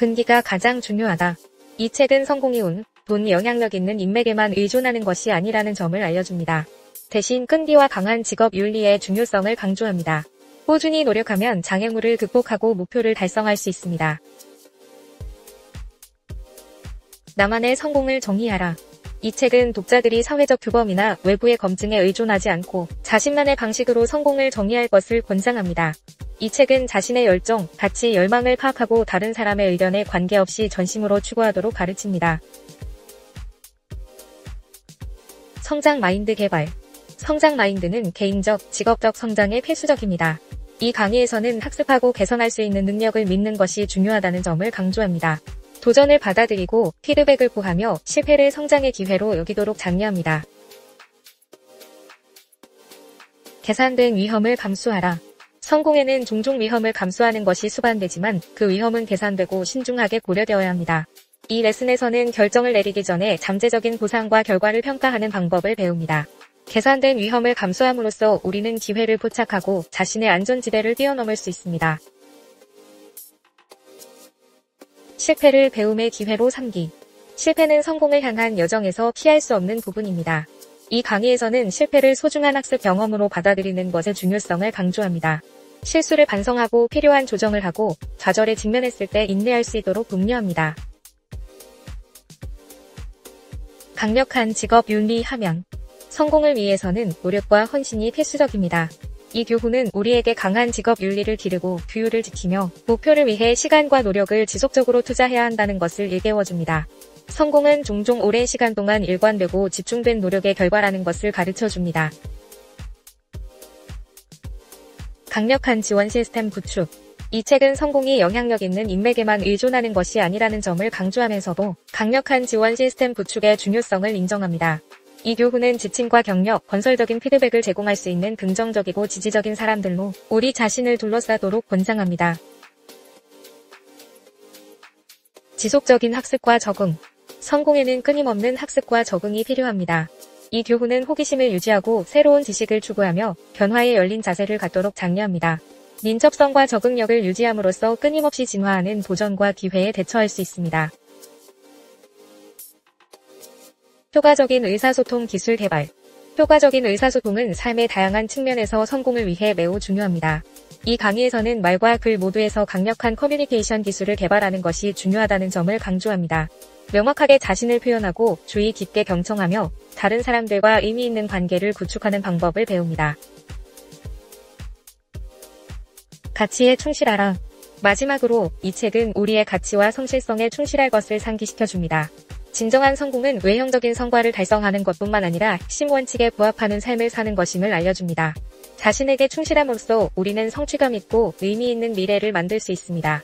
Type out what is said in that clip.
근기가 가장 중요하다. 이 책은 성공이 운, 돈 영향력 있는 인맥에만 의존하는 것이 아니라는 점을 알려줍니다. 대신 끈기와 강한 직업 윤리의 중요성을 강조합니다. 꾸준히 노력하면 장애물을 극복하고 목표를 달성할 수 있습니다. 나만의 성공을 정의하라. 이 책은 독자들이 사회적 규범이나 외부의 검증에 의존하지 않고 자신만의 방식으로 성공을 정의할 것을 권장합니다. 이 책은 자신의 열정, 가치, 열망을 파악하고 다른 사람의 의견에 관계없이 전심으로 추구하도록 가르칩니다. 성장 마인드 개발 성장 마인드는 개인적, 직업적 성장에 필수적입니다. 이 강의에서는 학습하고 개선할 수 있는 능력을 믿는 것이 중요하다는 점을 강조합니다. 도전을 받아들이고 피드백을 구하며 실패를 성장의 기회로 여기도록 장려합니다. 계산된 위험을 감수하라. 성공에는 종종 위험을 감수하는 것이 수반되지만 그 위험은 계산되고 신중하게 고려되어야 합니다. 이 레슨에서는 결정을 내리기 전에 잠재적인 보상과 결과를 평가하는 방법을 배웁니다. 계산된 위험을 감수함으로써 우리는 기회를 포착하고 자신의 안전지대를 뛰어넘을 수 있습니다. 실패를 배움의 기회로 삼기. 실패는 성공을 향한 여정에서 피할 수 없는 부분입니다. 이 강의에서는 실패를 소중한 학습 경험으로 받아들이는 것의 중요성을 강조합니다. 실수를 반성하고 필요한 조정을 하고 좌절에 직면했을 때 인내할 수 있도록 독려합니다. 강력한 직업 윤리 함양. 성공을 위해서는 노력과 헌신이 필수적입니다. 이 교훈은 우리에게 강한 직업 윤리를 기르고 규율을 지키며 목표를 위해 시간과 노력을 지속적으로 투자해야 한다는 것을 일깨워줍니다. 성공은 종종 오랜 시간 동안 일관되고 집중된 노력의 결과라는 것을 가르쳐 줍니다. 강력한 지원 시스템 구축 이 책은 성공이 영향력 있는 인맥에만 의존하는 것이 아니라는 점을 강조하면서도 강력한 지원 시스템 구축의 중요성을 인정합니다. 이 교훈은 지침과 격려, 건설적인 피드백을 제공할 수 있는 긍정적이고 지지적인 사람들로 우리 자신을 둘러싸도록 권장합니다. 지속적인 학습과 적응. 성공에는 끊임없는 학습과 적응이 필요합니다. 이 교훈은 호기심을 유지하고 새로운 지식을 추구하며 변화에 열린 자세를 갖도록 장려합니다. 민첩성과 적응력을 유지함으로써 끊임없이 진화하는 도전과 기회에 대처할 수 있습니다. 효과적인 의사소통 기술 개발 효과적인 의사소통은 삶의 다양한 측면에서 성공을 위해 매우 중요합니다. 이 강의에서는 말과 글 모두에서 강력한 커뮤니케이션 기술을 개발하는 것이 중요하다는 점을 강조합니다. 명확하게 자신을 표현하고 주의 깊게 경청하며 다른 사람들과 의미 있는 관계를 구축하는 방법을 배웁니다. 가치에 충실하라. 마지막으로 이 책은 우리의 가치와 성실성에 충실할 것을 상기시켜 줍니다. 진정한 성공은 외형적인 성과를 달성하는 것뿐만 아니라 핵심 원칙에 부합하는 삶을 사는 것임을 알려줍니다. 자신에게 충실함으로써 우리는 성취감 있고 의미 있는 미래를 만들 수 있습니다.